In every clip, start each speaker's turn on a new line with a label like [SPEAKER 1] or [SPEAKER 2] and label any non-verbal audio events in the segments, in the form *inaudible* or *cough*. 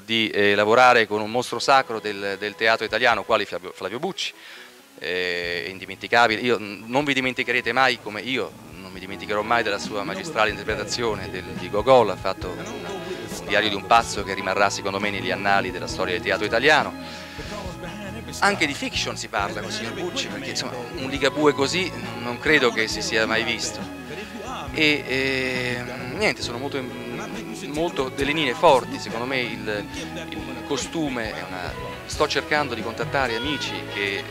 [SPEAKER 1] di eh, lavorare con un mostro sacro del, del teatro italiano, quale Flavio, Flavio Bucci, eh, indimenticabile. Io, non vi dimenticherete mai come io non mi dimenticherò mai della sua magistrale interpretazione del, di Gogol, ha fatto un, un diario di un pazzo che rimarrà secondo me negli annali della storia del teatro italiano. Anche di fiction si parla con il signor Bucci, perché insomma, un Ligabue così non credo che si sia mai visto. E, e niente, sono molto, molto, delle linee forti, secondo me il, il costume una... sto cercando di contattare amici che eh,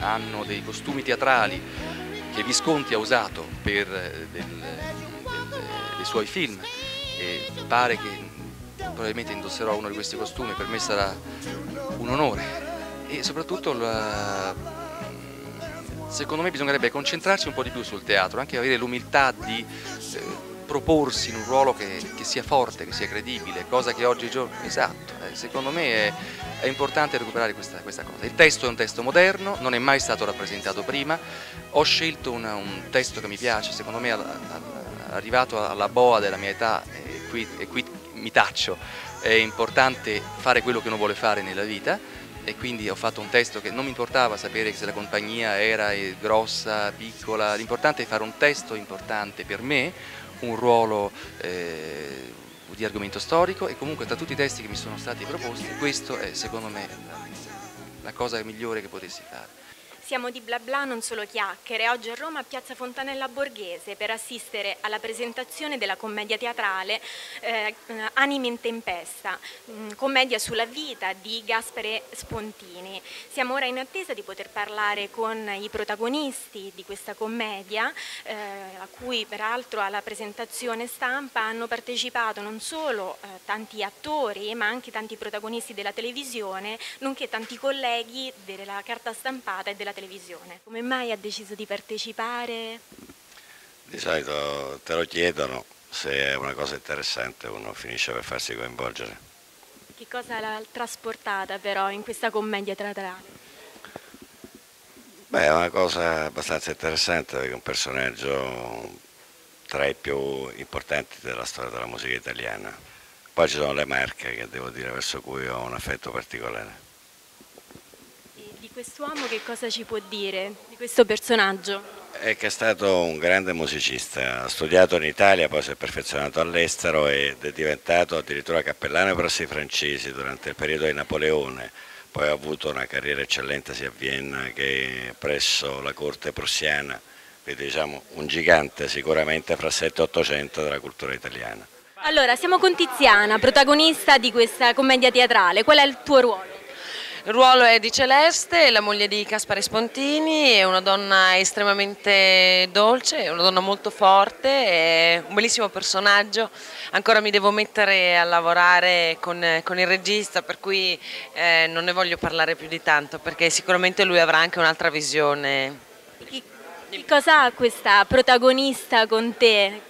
[SPEAKER 1] hanno dei costumi teatrali che Visconti ha usato per eh, del, del, dei suoi film e pare che probabilmente indosserò uno di questi costumi, per me sarà un onore. E soprattutto la, secondo me bisognerebbe concentrarsi un po' di più sul teatro, anche avere l'umiltà di eh, proporsi in un ruolo che, che, sia forte, che sia credibile, cosa che oggigiorno, esatto, eh, secondo me è, è importante recuperare questa, questa, cosa. Il testo è un testo moderno, non è mai stato rappresentato prima, ho scelto una, un testo che mi piace, secondo me arrivato alla boa della mia età e qui, e qui mi taccio, è importante fare quello che uno vuole fare nella vita e quindi ho fatto un testo che non mi importava sapere se la compagnia era grossa, piccola, l'importante è fare un testo importante per me, un ruolo eh, di argomento storico e comunque tra tutti i testi che mi sono stati proposti questo è secondo me la cosa migliore che potessi fare.
[SPEAKER 2] Siamo di bla bla non solo chiacchiere, oggi a Roma a Piazza Fontanella Borghese per assistere alla presentazione della commedia teatrale eh, Anime in tempesta, mm, commedia sulla vita di Gaspare Spontini. Siamo ora in attesa di poter parlare con i protagonisti di questa commedia, eh, a cui peraltro alla presentazione stampa hanno partecipato non solo eh, tanti attori ma anche tanti protagonisti della televisione, nonché tanti colleghi della carta stampata e della televisione. Come mai ha deciso di partecipare?
[SPEAKER 3] Di solito te lo chiedono, se è una cosa interessante uno finisce per farsi coinvolgere.
[SPEAKER 2] Che cosa l'ha trasportata però in questa commedia teatrale?
[SPEAKER 3] Beh, è una cosa abbastanza interessante perché è un personaggio tra i più importanti della storia della musica italiana. Poi ci sono le marche che devo dire verso cui ho un affetto particolare
[SPEAKER 2] quest'uomo che cosa ci può dire di questo personaggio?
[SPEAKER 3] È che è stato un grande musicista, ha studiato in Italia, poi si è perfezionato all'estero ed è diventato addirittura cappellano presso i francesi durante il periodo di Napoleone, poi ha avuto una carriera eccellente sia a Vienna che presso la corte prussiana, quindi diciamo un gigante sicuramente fra 7 e 800 della cultura italiana.
[SPEAKER 2] Allora, siamo con Tiziana, protagonista di questa commedia teatrale, qual è il tuo ruolo?
[SPEAKER 4] Il ruolo è di Celeste, la moglie di Caspare Spontini, è una donna estremamente dolce, una donna molto forte, è un bellissimo personaggio. Ancora mi devo mettere a lavorare con, con il regista, per cui eh, non ne voglio parlare più di tanto, perché sicuramente lui avrà anche un'altra visione.
[SPEAKER 2] Che cosa ha questa protagonista con te?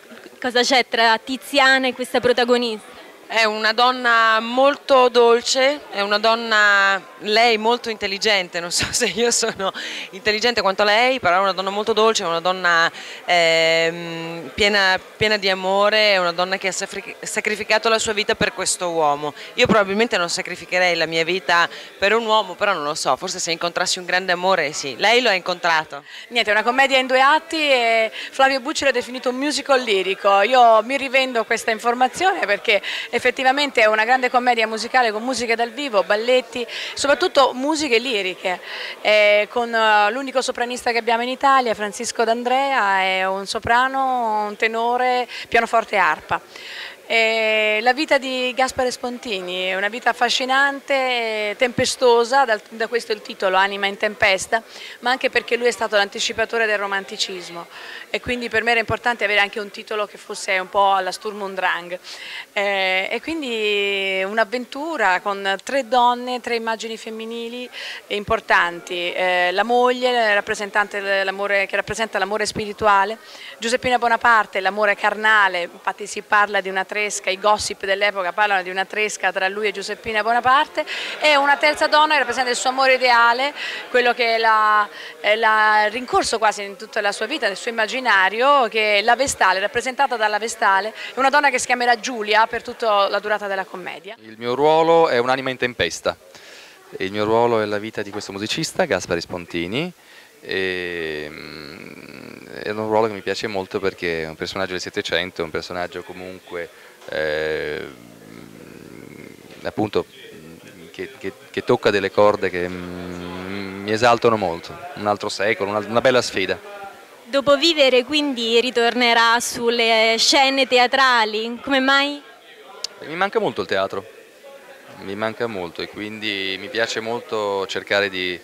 [SPEAKER 2] Cosa c'è tra Tiziana e questa protagonista?
[SPEAKER 4] È una donna molto dolce, è una donna, lei molto intelligente, non so *laughs* se io sono intelligente quanto lei, però è una donna molto dolce, è una donna eh, piena, piena, di amore, è una donna che ha sacrificato la sua vita per questo uomo. Io probabilmente non sacrificherei la mia vita per un uomo, però non lo so, forse se incontrassi un grande amore sì. Lei lo ha incontrato.
[SPEAKER 5] Niente, è una commedia in due atti e Flavio Bucci l'ha definito un musical lirico. Io mi rivendo questa informazione perché effettivamente è una grande commedia musicale con musiche dal vivo, balletti, soprattutto musiche liriche, eh, con l'unico sopranista che abbiamo in Italia, Francisco D'Andrea, è un soprano, un tenore, pianoforte e arpa. Eh, la vita di Gaspare Spontini è una vita affascinante, tempestosa, da, da questo il titolo Anima in tempesta, ma anche perché lui è stato l'anticipatore del romanticismo e quindi per me era importante avere anche un titolo che fosse un po' alla Sturm und Drang. Eh, e quindi un'avventura con tre donne, tre immagini femminili importanti, eh, la moglie che rappresenta l'amore spirituale, Giuseppina Bonaparte, l'amore carnale, infatti si parla di una tresca, i gossip dell'epoca parlano di una tresca tra lui e Giuseppina Bonaparte e una terza donna che rappresenta il suo amore ideale, quello che l'ha rincorso quasi in tutta la sua vita, nel suo immaginario, che è la Vestale, rappresentata dalla Vestale, una donna che si chiamerà Giulia per tutto la durata della commedia?
[SPEAKER 1] Il mio ruolo è un'anima in tempesta. Il mio ruolo è la vita di questo musicista, Gaspari Spontini. E, mm, è un ruolo che mi piace molto perché è un personaggio del Settecento, è un personaggio comunque eh, appunto che, che, che, tocca delle corde che mm, mi esaltano molto. Un altro secolo, una, una bella sfida.
[SPEAKER 2] Dopo vivere quindi ritornerà sulle scene teatrali, come mai?
[SPEAKER 1] Mi manca molto il teatro, mi manca molto e quindi mi piace molto cercare di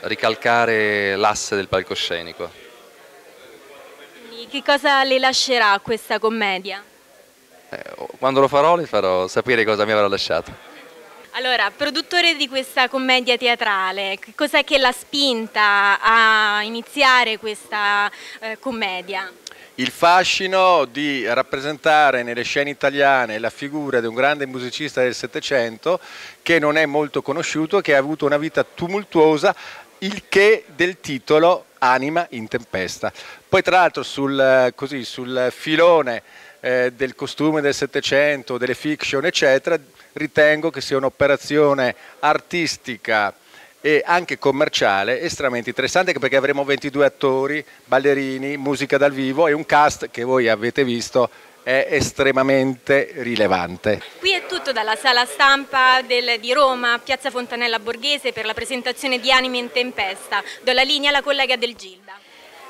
[SPEAKER 1] ricalcare l'asse del palcoscenico.
[SPEAKER 2] Quindi che cosa le lascerà questa commedia?
[SPEAKER 1] Eh, quando lo farò le farò sapere cosa mi avrà lasciato.
[SPEAKER 2] Allora, produttore di questa commedia teatrale, cos'è che l'ha spinta a iniziare questa eh, commedia?
[SPEAKER 6] Il fascino di rappresentare nelle scene italiane la figura di un grande musicista del Settecento che non è molto conosciuto, che ha avuto una vita tumultuosa, il che del titolo Anima in tempesta. Poi tra l'altro sul, così, sul filone eh, del costume del Settecento, delle fiction eccetera, ritengo che sia un'operazione artistica e anche commerciale estremamente interessante perché avremo 22 attori, ballerini, musica dal vivo e un cast che voi avete visto è estremamente rilevante.
[SPEAKER 2] Qui è tutto dalla sala stampa del, di Roma, Piazza Fontanella Borghese per la presentazione di Anime in Tempesta. Do la linea alla collega del Gilda.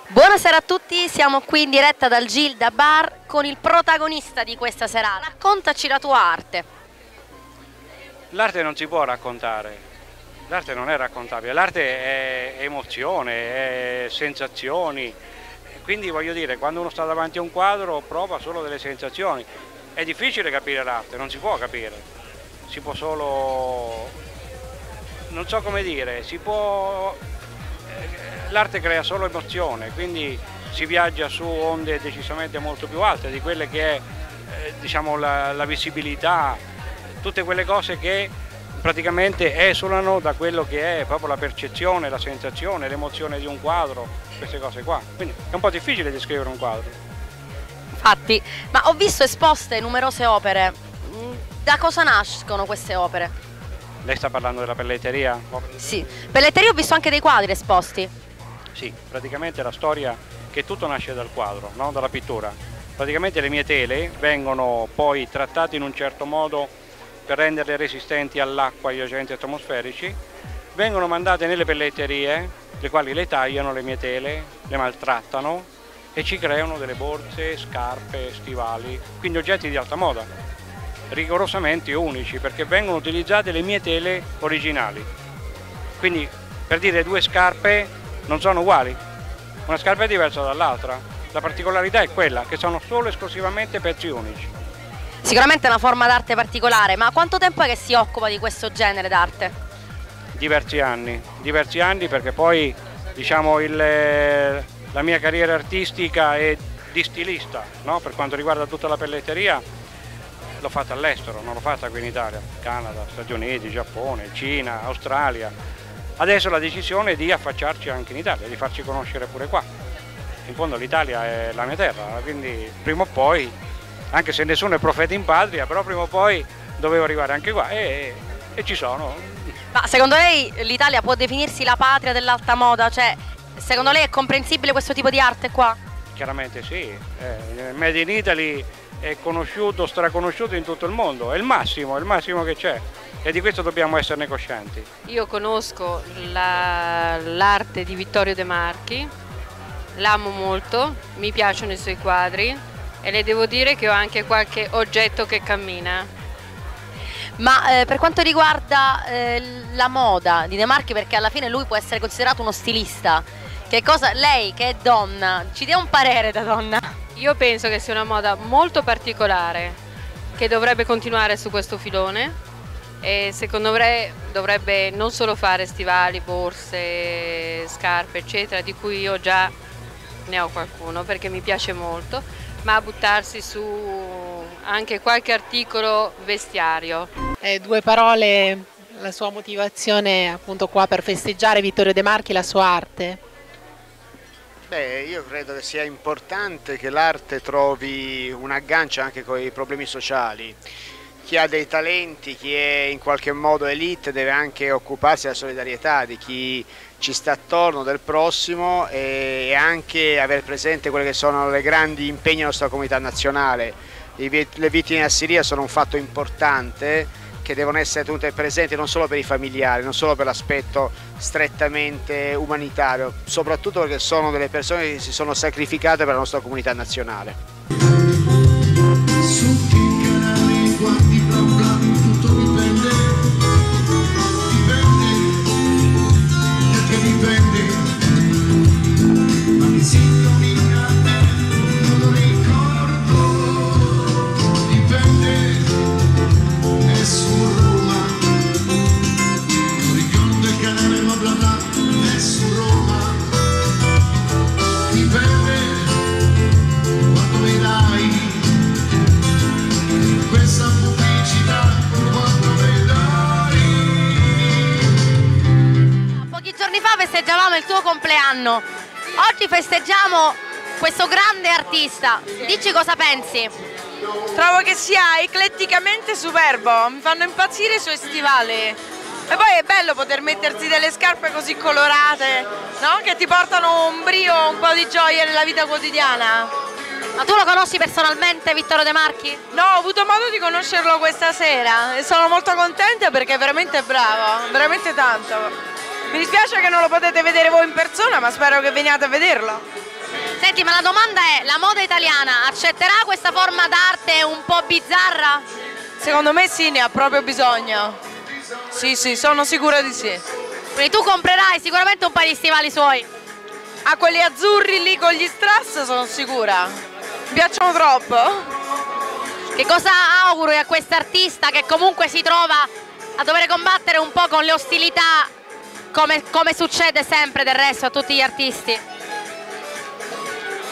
[SPEAKER 7] Buonasera a tutti, siamo qui in diretta dal Gilda Bar con il protagonista di questa serata. Raccontaci la tua arte.
[SPEAKER 8] L'arte non si può raccontare, l'arte non è raccontabile, l'arte è emozione, è sensazioni, quindi voglio dire, quando uno sta davanti a un quadro prova solo delle sensazioni. È difficile capire l'arte, non si può capire, si può solo, non so come dire, si può l'arte crea solo emozione, quindi si viaggia su onde decisamente molto più alte di quelle che è eh, diciamo, la, la visibilità, tutte quelle cose che praticamente esulano da quello che è proprio la percezione, la sensazione, l'emozione di un quadro, queste cose qua. Quindi è un po' difficile descrivere un quadro.
[SPEAKER 7] Infatti, ma ho visto esposte numerose opere. Mm, da cosa nascono queste opere?
[SPEAKER 8] Lei sta parlando della pelletteria?
[SPEAKER 7] Sì, pelletteria ho visto anche dei quadri esposti.
[SPEAKER 8] Sì, praticamente la storia che tutto nasce dal quadro, no? dalla pittura. Praticamente le mie tele vengono poi trattate in un certo modo per renderle resistenti all'acqua e agli agenti atmosferici, vengono mandate nelle pelletterie, le quali le tagliano le mie tele, le maltrattano e ci creano delle borse, scarpe, stivali, quindi oggetti di alta moda, rigorosamente unici perché vengono utilizzate le mie tele originali. Quindi per dire due scarpe non sono uguali, una scarpa è diversa dall'altra, la particolarità è quella che sono solo esclusivamente pezzi unici.
[SPEAKER 7] Sicuramente è una forma d'arte particolare, ma quanto tempo è che si occupa di questo genere d'arte?
[SPEAKER 8] Diversi anni, diversi anni perché poi diciamo il, la mia carriera artistica è di stilista, no? per quanto riguarda tutta la pelletteria l'ho fatta all'estero, non l'ho fatta qui in Italia, Canada, Stati Uniti, Giappone, Cina, Australia, Adesso la decisione è di affacciarci anche in Italia, di farci conoscere pure qua. In fondo l'Italia è la mia terra, quindi prima o poi, anche se nessuno è profeta in patria, però prima o poi dovevo arrivare anche qua e, e ci sono.
[SPEAKER 7] Ma secondo lei l'Italia può definirsi la patria dell'alta moda? Cioè, secondo lei è comprensibile questo tipo di arte qua?
[SPEAKER 8] Chiaramente sì, eh, Made in Italy è conosciuto, straconosciuto in tutto il mondo, è il massimo, è il massimo che c'è e di questo dobbiamo esserne coscienti.
[SPEAKER 9] Io conosco l'arte di Vittorio De Marchi, l'amo molto, mi piacciono i suoi quadri e le devo dire che ho anche qualche oggetto che cammina.
[SPEAKER 7] Ma eh, per quanto riguarda eh, la moda di De Marchi, perché alla fine lui può essere considerato uno stilista, che cosa, lei che è donna, ci dia un parere da donna?
[SPEAKER 9] Io penso che sia una moda molto particolare, che dovrebbe continuare su questo filone e secondo me dovrebbe non solo fare stivali, borse, scarpe eccetera di cui io già ne ho qualcuno perché mi piace molto ma buttarsi su anche qualche articolo vestiario.
[SPEAKER 10] Eh, due parole, la sua motivazione appunto qua per festeggiare Vittorio De Marchi e la sua arte.
[SPEAKER 11] Beh, io credo che sia importante che l'arte trovi un aggancio anche con i problemi sociali chi ha dei talenti, chi è in qualche modo elite deve anche occuparsi della solidarietà di chi ci sta attorno, del prossimo e anche avere presente quelle che sono le grandi impegni della nostra comunità nazionale. Le vittime in Assiria sono un fatto importante che devono essere tenute presenti non solo per i familiari, non solo per l'aspetto strettamente umanitario, soprattutto perché sono delle persone che si sono sacrificate per la nostra comunità nazionale.
[SPEAKER 7] Oggi festeggiamo questo grande artista. Dici cosa pensi?
[SPEAKER 4] Trovo che sia ecletticamente superbo, mi fanno impazzire i suoi stivali. E poi è bello poter mettersi delle scarpe così colorate, no? Che ti portano un brio, un po' di gioia nella vita quotidiana.
[SPEAKER 7] Ma tu lo conosci personalmente Vittorio De Marchi?
[SPEAKER 4] No, ho avuto modo di conoscerlo questa sera e sono molto contenta perché è veramente bravo, veramente tanto. Mi dispiace che non lo potete vedere voi in persona, ma spero che veniate a vederlo.
[SPEAKER 7] Senti, ma la domanda è, la moda italiana accetterà questa forma d'arte un po' bizzarra?
[SPEAKER 4] Secondo me sì, ne ha proprio bisogno. Sì, sì, sono sicura di sì.
[SPEAKER 7] Quindi tu comprerai sicuramente un paio di stivali suoi.
[SPEAKER 4] A quelli azzurri lì con gli strass sono sicura. Mi piacciono troppo.
[SPEAKER 7] Che cosa auguri a quest'artista che comunque si trova a dover combattere un po' con le ostilità come, come succede sempre del resto a tutti gli artisti?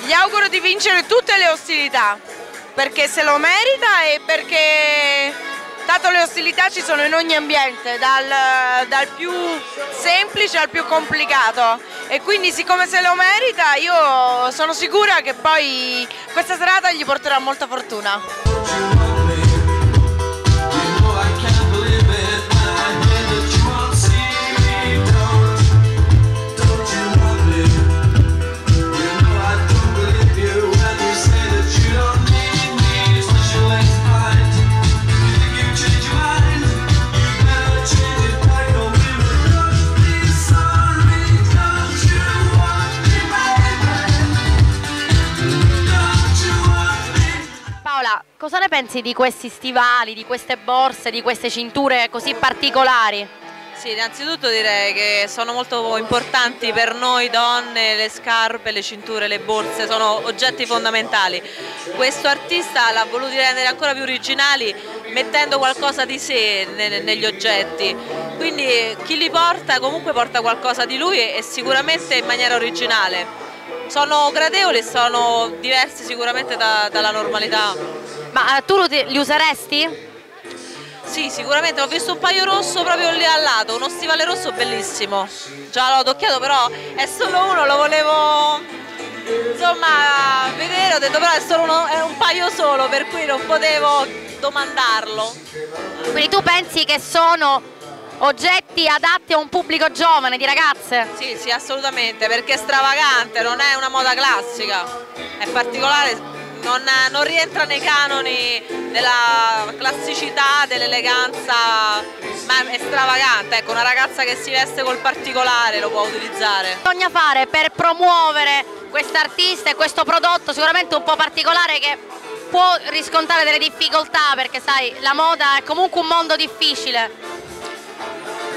[SPEAKER 4] Gli auguro di vincere tutte le ostilità, perché se lo merita e perché tanto le ostilità ci sono in ogni ambiente, dal, dal più semplice al più complicato e quindi siccome se lo merita io sono sicura che poi questa serata gli porterà molta fortuna.
[SPEAKER 7] Pensi di questi stivali, di queste borse, di queste cinture così particolari?
[SPEAKER 4] Sì, innanzitutto direi che sono molto importanti per noi donne le scarpe, le cinture, le borse, sono oggetti fondamentali. Questo artista l'ha voluto rendere ancora più originali mettendo qualcosa di sé negli oggetti, quindi chi li porta comunque porta qualcosa di lui e sicuramente in maniera originale. Sono gradevoli e sono diversi sicuramente da, dalla normalità.
[SPEAKER 7] Ma eh, tu li useresti?
[SPEAKER 4] Sì, sicuramente ho visto un paio rosso proprio lì al lato, uno stivale rosso bellissimo. Già l'ho toccato però è solo uno, lo volevo insomma vedere, ho detto però è solo uno, è un paio solo, per cui non potevo domandarlo.
[SPEAKER 7] Quindi tu pensi che sono oggetti adatti a un pubblico giovane, di ragazze?
[SPEAKER 4] Sì, sì, assolutamente, perché è stravagante, non è una moda classica, è particolare, non, non rientra nei canoni della classicità, dell'eleganza, ma è stravagante, ecco, una ragazza che si veste col particolare lo può utilizzare.
[SPEAKER 7] Bisogna fare per promuovere quest'artista e questo prodotto sicuramente un po' particolare che può riscontrare delle difficoltà perché sai, la moda è comunque un mondo difficile.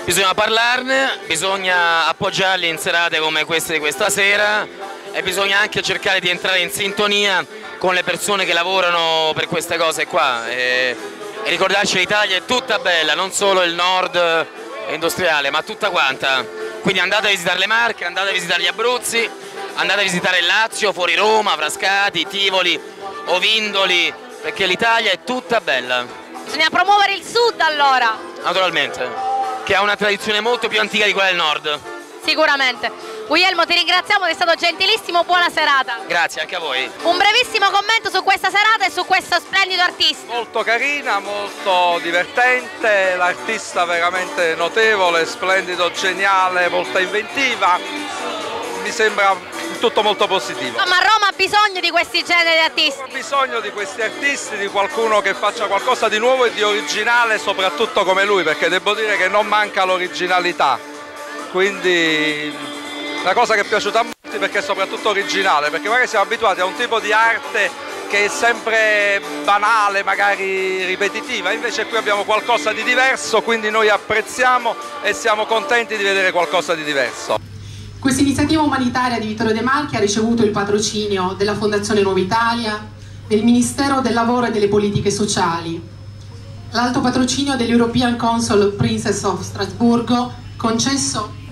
[SPEAKER 12] Bisogna parlarne, bisogna appoggiarli in serate come queste di questa sera e bisogna anche cercare di entrare in sintonia con le persone che lavorano per queste cose qua e, e ricordarci l'Italia è tutta bella, non solo il nord industriale ma tutta quanta. Quindi andate a visitare le Marche, andate a visitare gli Abruzzi, andate a visitare il Lazio, fuori Roma, Frascati, Tivoli, Ovindoli, perché l'Italia è tutta bella.
[SPEAKER 7] Bisogna promuovere il sud allora.
[SPEAKER 12] Naturalmente che ha una tradizione molto più antica di quella del nord.
[SPEAKER 7] Sicuramente. Guglielmo, ti ringraziamo, sei stato gentilissimo, buona serata.
[SPEAKER 12] Grazie anche a voi.
[SPEAKER 7] Un brevissimo commento su questa serata e su questo splendido artista.
[SPEAKER 13] Molto carina, molto divertente, l'artista veramente notevole, splendido, geniale, molto inventiva. Mi sembra tutto molto positivo.
[SPEAKER 7] No, ma Roma ha bisogno di questi generi di artisti.
[SPEAKER 13] Ha bisogno di questi artisti, di qualcuno che faccia qualcosa di nuovo e di originale, soprattutto come lui, perché devo dire che non manca l'originalità. Quindi una cosa che è piaciuta a molti perché è soprattutto originale, perché magari siamo abituati a un tipo di arte che è sempre banale, magari ripetitiva, invece qui abbiamo qualcosa di diverso, quindi noi apprezziamo e siamo contenti di vedere qualcosa di diverso.
[SPEAKER 10] Questa iniziativa umanitaria di Vittorio De Marchi ha ricevuto il patrocinio della Fondazione Nuova Italia, del Ministero del Lavoro e delle Politiche Sociali, l'alto patrocinio dell'European Council Princess of Strasburgo, concesso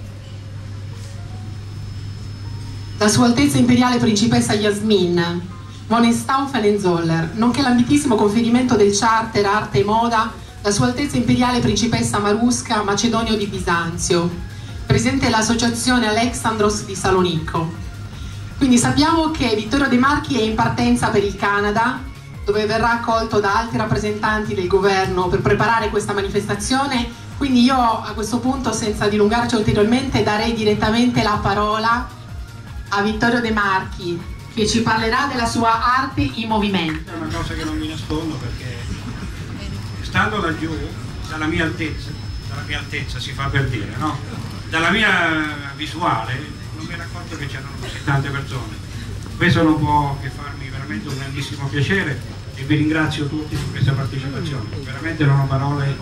[SPEAKER 10] da Sua Altezza Imperiale Principessa Yasmin von Staufen-Zoller, nonché l'ambitissimo conferimento del Charter Arte e Moda da Sua Altezza Imperiale Principessa Marusca Macedonio di Bisanzio, presente l'associazione Alexandros di Salonicco. Quindi sappiamo che Vittorio De Marchi è in partenza per il Canada, dove verrà accolto da altri rappresentanti del governo per preparare questa manifestazione. Quindi io a questo punto, senza dilungarci ulteriormente, darei direttamente la parola a Vittorio De Marchi che ci parlerà della sua arte in movimento.
[SPEAKER 14] È una cosa che non mi nascondo perché stando laggiù, dalla mia altezza, dalla mia altezza si fa per dire, no? Dalla mia visuale non mi ero accorto che c'erano così tante persone. Questo non può che farmi veramente un grandissimo piacere e vi ringrazio tutti per questa partecipazione. Veramente non ho parole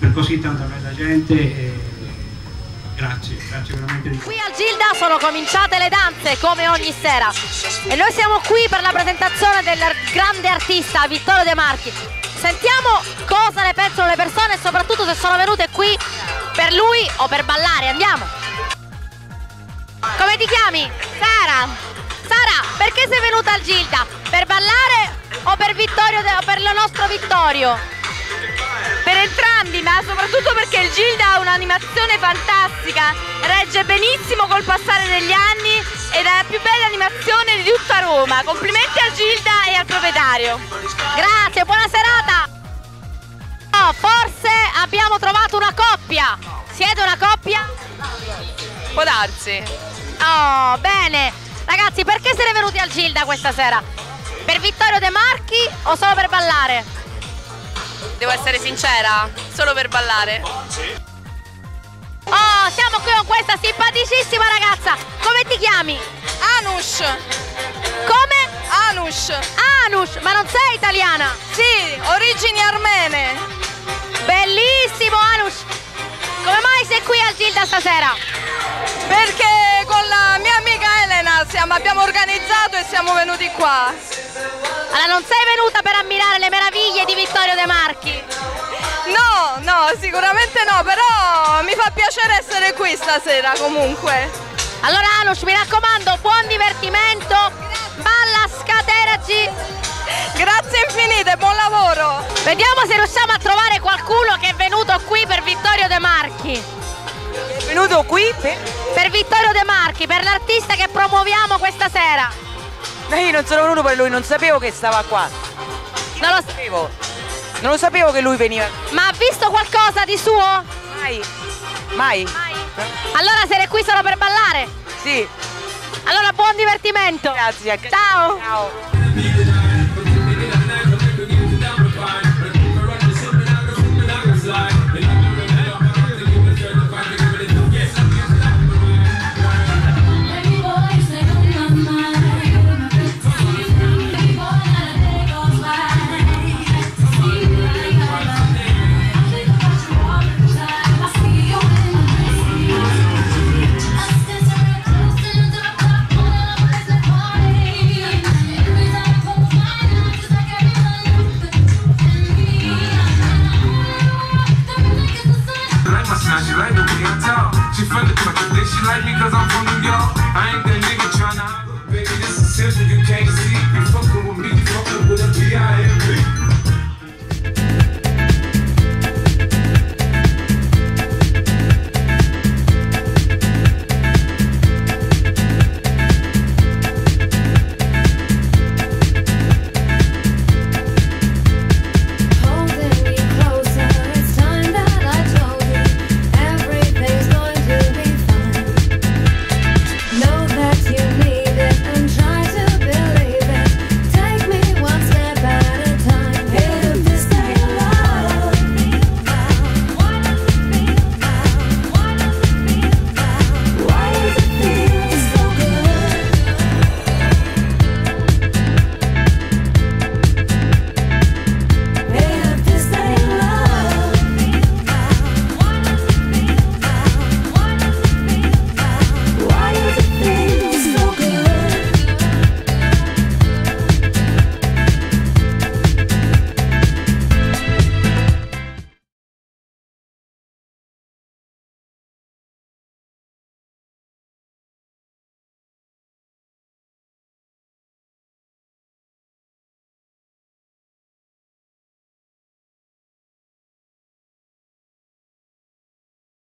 [SPEAKER 14] per così tanta bella gente. E Grazie, grazie veramente
[SPEAKER 7] Qui al Gilda sono cominciate le danze come ogni sera e noi siamo qui per la presentazione del grande artista Vittorio De Marchi. Sentiamo cosa ne pensano le persone e soprattutto se sono venute qui per lui o per ballare. Andiamo! Come ti chiami? Sara. Sara, perché sei venuta al Gilda? Per ballare o per, Vittorio, o per il nostro Vittorio?
[SPEAKER 15] Per entrambi, ma soprattutto perché il Gilda ha un'animazione fantastica, regge benissimo col passare degli anni ed è la più bella animazione di tutta Roma. Complimenti al Gilda e al proprietario.
[SPEAKER 7] Grazie, buona serata! Oh, forse abbiamo trovato una coppia. Siete una coppia?
[SPEAKER 15] Può darsi.
[SPEAKER 7] Oh, bene. Ragazzi, perché siete venuti al Gilda questa sera? Per Vittorio De Marchi o solo per ballare?
[SPEAKER 15] Devo essere sincera, solo per ballare.
[SPEAKER 7] Oh, siamo qui con questa simpaticissima ragazza. Come ti chiami?
[SPEAKER 15] Anush.
[SPEAKER 7] Come?
[SPEAKER 15] Anush.
[SPEAKER 7] Anush, ma non sei italiana?
[SPEAKER 15] Sì, origini armene.
[SPEAKER 7] Bellissimo Anush. Come mai sei qui al Gilda stasera?
[SPEAKER 15] Perché con la mia siamo, abbiamo organizzato e siamo venuti qua.
[SPEAKER 7] Allora non sei venuta per ammirare le meraviglie di Vittorio De Marchi?
[SPEAKER 15] No, no, sicuramente no, però mi fa piacere essere qui stasera comunque.
[SPEAKER 7] Allora Anush, mi raccomando, buon divertimento, balla, scateragi.
[SPEAKER 15] Grazie infinite, buon lavoro.
[SPEAKER 7] Vediamo se riusciamo a trovare qualcuno che è venuto qui per Vittorio De Marchi.
[SPEAKER 15] È venuto qui per?
[SPEAKER 7] Per Vittorio De Marchi, per l'artista che promuoviamo questa sera.
[SPEAKER 16] Ma io non sono venuto per lui, non sapevo che stava qua.
[SPEAKER 7] Non lo sapevo.
[SPEAKER 16] Non lo sapevo che lui veniva.
[SPEAKER 7] Ma ha visto qualcosa di suo?
[SPEAKER 16] Mai. Mai.
[SPEAKER 7] Mai. Allora sei qui solo per ballare?
[SPEAKER 16] Sì.
[SPEAKER 7] Allora buon divertimento.
[SPEAKER 16] Grazie.
[SPEAKER 7] Ciao.
[SPEAKER 16] Ciao.